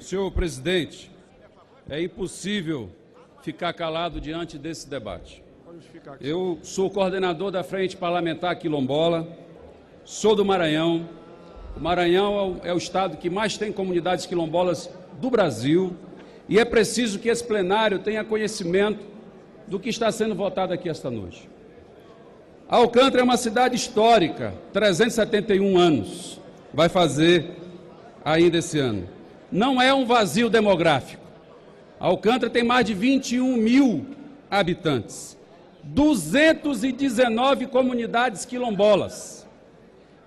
Senhor presidente, é impossível ficar calado diante desse debate. Eu sou coordenador da Frente Parlamentar Quilombola, sou do Maranhão. O Maranhão é o estado que mais tem comunidades quilombolas do Brasil e é preciso que esse plenário tenha conhecimento do que está sendo votado aqui esta noite. Alcântara é uma cidade histórica, 371 anos, vai fazer ainda esse ano. Não é um vazio demográfico. Alcântara tem mais de 21 mil habitantes, 219 comunidades quilombolas.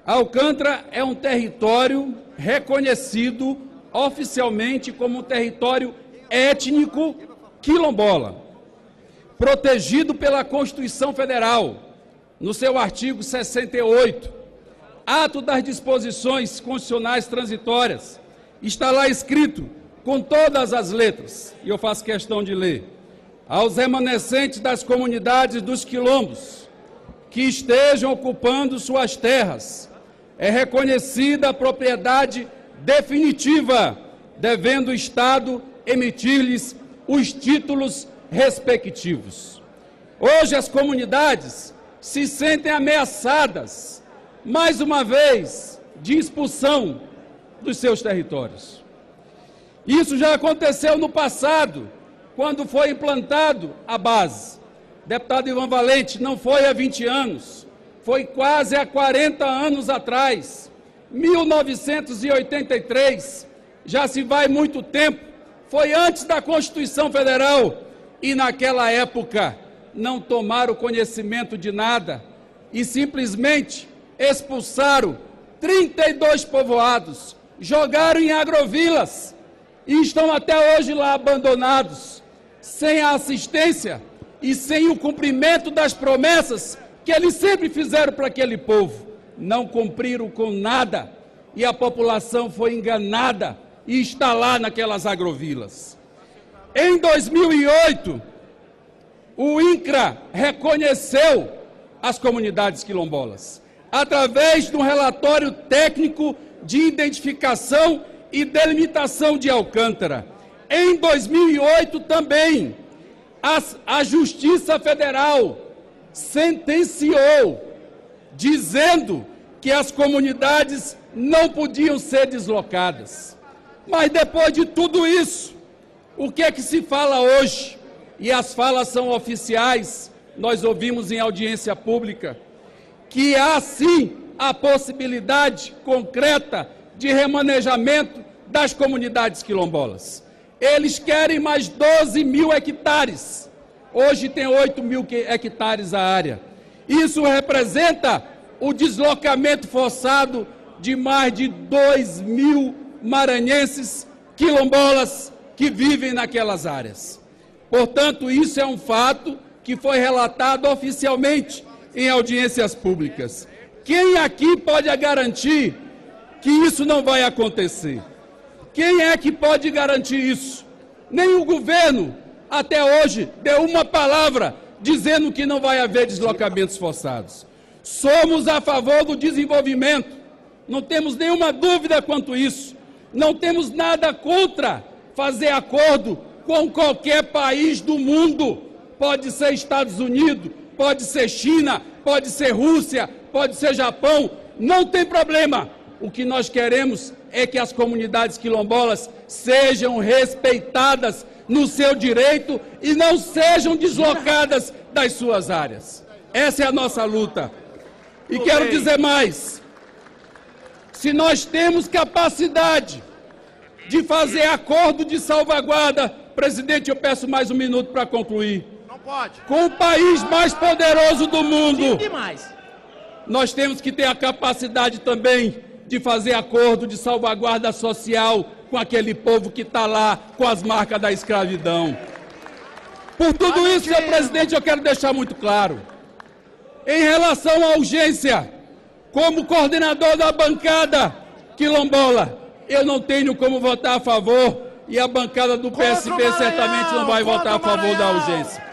Alcântara é um território reconhecido oficialmente como um território étnico quilombola, protegido pela Constituição Federal, no seu artigo 68, ato das disposições constitucionais transitórias, está lá escrito com todas as letras, e eu faço questão de ler, aos remanescentes das comunidades dos quilombos que estejam ocupando suas terras, é reconhecida a propriedade definitiva, devendo o Estado emitir-lhes os títulos respectivos. Hoje as comunidades se sentem ameaçadas, mais uma vez, de expulsão dos seus territórios. Isso já aconteceu no passado, quando foi implantado a base. Deputado Ivan Valente, não foi há 20 anos, foi quase há 40 anos atrás. 1983, já se vai muito tempo, foi antes da Constituição Federal e naquela época não tomaram conhecimento de nada e simplesmente expulsaram 32 povoados, jogaram em agrovilas e estão até hoje lá abandonados, sem a assistência e sem o cumprimento das promessas que eles sempre fizeram para aquele povo. Não cumpriram com nada e a população foi enganada e está lá naquelas agrovilas. Em 2008, o INCRA reconheceu as comunidades quilombolas através de um relatório técnico de identificação e delimitação de Alcântara. Em 2008 também, a, a Justiça Federal sentenciou, dizendo que as comunidades não podiam ser deslocadas. Mas depois de tudo isso, o que é que se fala hoje? E as falas são oficiais, nós ouvimos em audiência pública, que há sim a possibilidade concreta de remanejamento das comunidades quilombolas. Eles querem mais 12 mil hectares. Hoje tem 8 mil hectares a área. Isso representa o deslocamento forçado de mais de 2 mil maranhenses quilombolas que vivem naquelas áreas. Portanto, isso é um fato que foi relatado oficialmente em audiências públicas. Quem aqui pode garantir que isso não vai acontecer? Quem é que pode garantir isso? Nem o governo, até hoje, deu uma palavra dizendo que não vai haver deslocamentos forçados. Somos a favor do desenvolvimento, não temos nenhuma dúvida quanto isso. Não temos nada contra fazer acordo com qualquer país do mundo. Pode ser Estados Unidos, pode ser China, pode ser Rússia, pode ser Japão, não tem problema. O que nós queremos é que as comunidades quilombolas sejam respeitadas no seu direito e não sejam deslocadas das suas áreas. Essa é a nossa luta. E quero dizer mais: se nós temos capacidade de fazer acordo de salvaguarda, presidente, eu peço mais um minuto para concluir. Não pode. Com o país mais poderoso do mundo. demais. Nós temos que ter a capacidade também de fazer acordo de salvaguarda social com aquele povo que está lá com as marcas da escravidão. Por tudo isso, senhor presidente, eu quero deixar muito claro. Em relação à urgência, como coordenador da bancada quilombola, eu não tenho como votar a favor e a bancada do PSB certamente não vai votar a favor da urgência.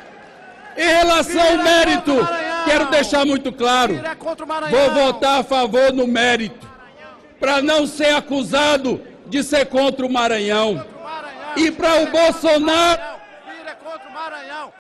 Em relação ao mérito, quero deixar muito claro, vou votar a favor no mérito. Para não ser acusado de ser contra o Maranhão. E para o Bolsonaro-